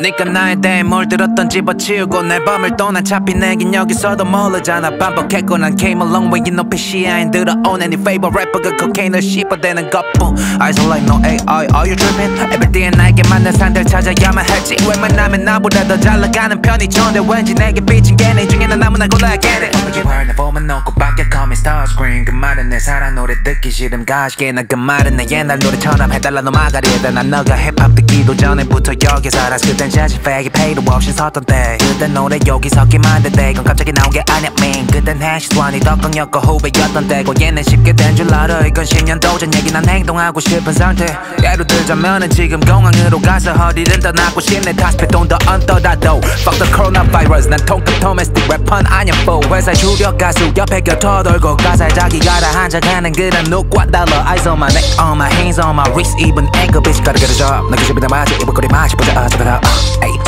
니가 나에 대해 물들었던 집어치우고 내 밤을 떠난 차피 내긴 여기서도 모르잖아. 반복했고 난 came a long way 이 높이 시야엔 들어온 any favorite rapper가 cocaine을 씹어대는 것뿐 Isolate no AI are you tripping? Everyday 나에게 맞는 산들 찾아야만 할지. 웬만하면 나보다 더 잘 나가는 편이 좋은데 왠지 내게 비친 게내 중에 난 아무나 골라야 get it 이월 내 봄은 놓고 밖에 call me starscream 그 말은 내 사랑 노래 듣기 싫음 가시게 난그 말은 내 옛날 노래처럼 해달라 너 마가리다. 난 너가 힙합 듣기도 전에부터 여기 살았어 그땐 재즈 페이기 페이도 없이 섰던 때 그땐 노래 여기 섞기만 했대 이건 갑자기 나온 게 아니야 man. 그땐 해시스완이 더 강력한 후배였던 때고 얘는 쉽게 된 줄 알아 이건 10년 도전 얘기 난 행동하고 싶은 상태 예를 들자면은 지금 공항으로 가서 어디든 떠나고 싶네. 다시 돈더 얹더라도. Fuck the coronavirus 난 통급 도메스틱 래퍼는 아니야 fool 회사 유력 가수 옆에 껴터 돌고 가사에 자기 가라 한적하는 그런 룩과 달러 Eyes on my neck on my hands on my wrist. Even ankle bitch gotta get a job. 너기 집에 맞아 입을 거리 마시 보자. 어쩌다가 uh,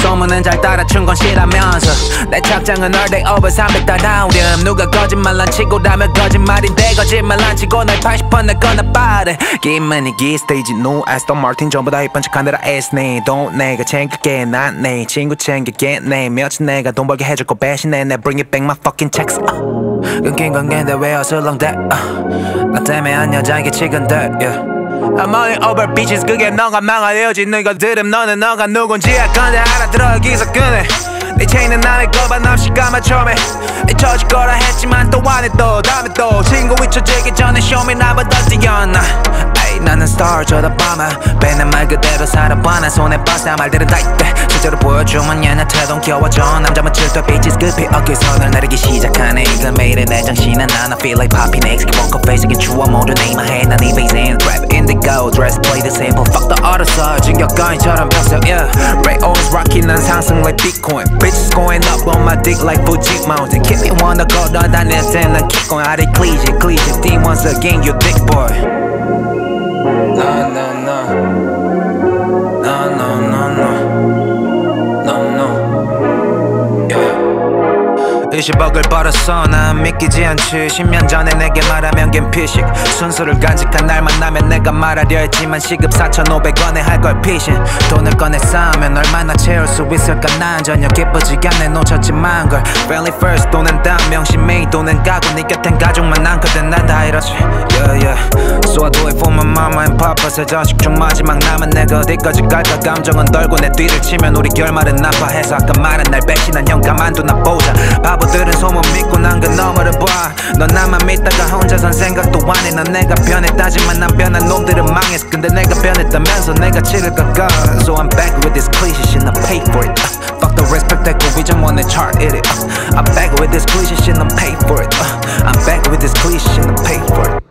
소문은 잘 따라춘 건 싫다면서 내 착장은 all day over 300달러렴. 누가 거짓말란 치고라면 거짓말인데 거짓말란 치고 날 80번 내 거나 빠르 기만이 기 스테이지 no Aston Martin 전부 다 이쁜 척한 대로 애쓰네. 돈 내가 챙길게 난내. 친구 챙기겠네 며칠 내가 돈 벌게 해줄 거 배신해. 내 bring it back my fucking checks. uh. 끊긴 관계인데 왜 어슬렁대? uh. 나 때문에 한 여자에게 치근대. Yeah. I'm only over bitches 그게 너가 망할 헤어지는 걸 들음 너는 너가 누군지 알 건데 알아들어 여기서 끊어 내 체인은 남의 거반 없이 까마처음에 잊혀질 거라 했지만 또 안해 또 다음에 또 친구 잊혀지기 전에 me 나보다 뛰어나. 에이 나는 star 쳐다봐마 빼는 말 그대로 살아봐 난 손에 빠져 말들은 다 있대. 실제로 보여주면 얘네 태동 귀여워져 남자만 질투 bitches 급히 어깨 선을 나르기 시작하네. 이건 매일의 내 정신은 난 I feel like popping eggs 기본 컵페이스긴 추워 모두 내 dress play the simple fuck the other side 진격가인처럼 벽서 yeah Ray always rocking 난 상승 like bitcoin bitches going up on my dick like Fuji mountain keep me wanna go 다닐 때난 keep going out of cliche cliche theme once again you dick boy 20억을 벌었어. 난 믿기지 않지. 10년 전에 내게 말하면 걘 피식. 순수를 간직한 날 만나면 내가 말하려 했지만 시급 4,500원에 할 걸 피신. 돈을 꺼내 쌓으면 얼마나 채울 수 있을까? 난 전혀 기쁘지 않네. 놓쳤지만 걸. Family first 돈은 다음. 명심이 돈은 가고 네 곁엔 가족만 남거든. 난다 이러지. Yeah yeah. So I do it for my mama and papa 새 자식 중 마지막 남은 내가 어디까지 갈까? 감정은 떨고 내 뒤를 치면 우리 결말은 나빠 해서 아까 말한 날 배신한 형 가만두나 보자. 그 너머를 봐넌 나만 믿다가 혼자선 생각도 안해 난 내가 변했다지만 난 변한 놈들은 망했어 근데 내가 변했다면서 내가 치를 깎아 So I'm back with this cliche shit I pay for it uh, Fuck the respect that we just wanna chart it uh, I'm back with this cliche shit I pay for it uh, I'm back with this cliche shit I pay for it